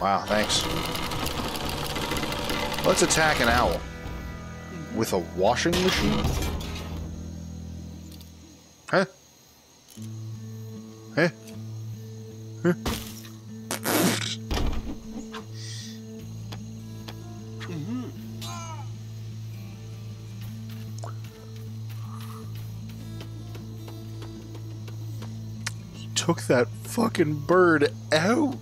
Wow, thanks. Let's attack an owl. With a washing machine? Huh? Huh? Huh? He took that fucking bird out.